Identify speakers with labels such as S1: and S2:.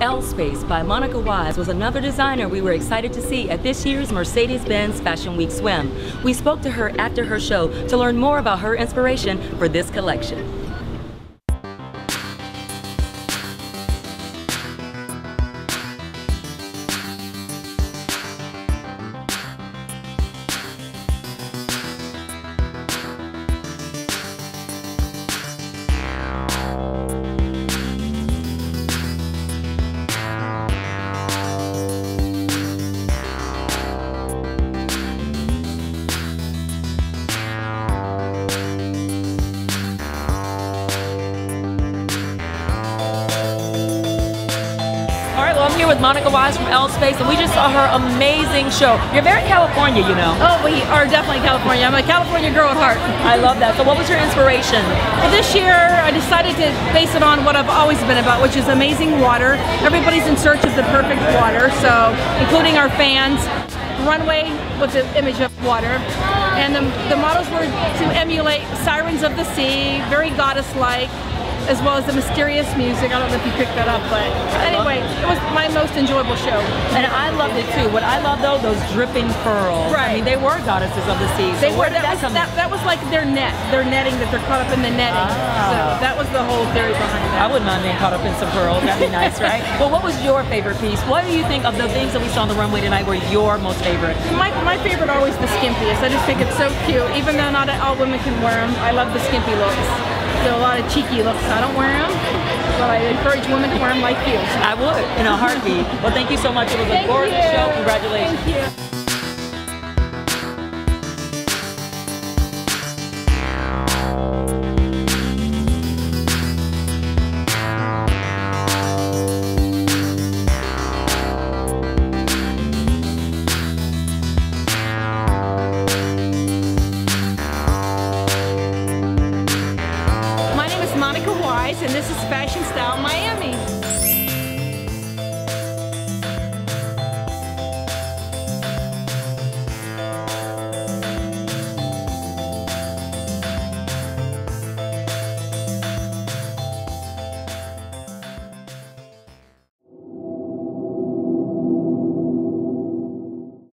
S1: L Space by Monica Wise was another designer we were excited to see at this year's Mercedes Benz Fashion Week swim. We spoke to her after her show to learn more about her inspiration for this collection. I'm here with Monica Wise from L Space, and we just saw her amazing show. You're very California, you know.
S2: Oh, we are definitely California. I'm a California girl at heart.
S1: I love that. So, what was your inspiration?
S2: Well, this year I decided to base it on what I've always been about, which is amazing water. Everybody's in search of the perfect water, so including our fans. Runway with the image of water, and the, the models were to emulate sirens of the sea, very goddess-like as well as the mysterious music. I don't know if you picked that up, but anyway, my most enjoyable show.
S1: And I loved it too. What I love though, those dripping pearls.
S2: Right.
S1: I mean, they were goddesses of the sea. So
S2: they were. That, that, was, that, that, was like their net, their netting that they're caught up in the netting. Ah. So that was the whole theory behind that.
S1: I wouldn't mind being caught up in some pearls. That'd be nice, right? well, what was your favorite piece? What do you think of the things that we saw on the runway tonight were your most favorite?
S2: My, my favorite always the skimpiest. I just think it's so cute. Even though not all women can wear them, I love the skimpy looks. So a lot of cheeky looks. I don't wear them, but I encourage women to wear them like you.
S1: I would, in a heartbeat. well, thank you so much. It was a gorgeous show. Congratulations.
S2: Thank you. And this is Fashion Style Miami.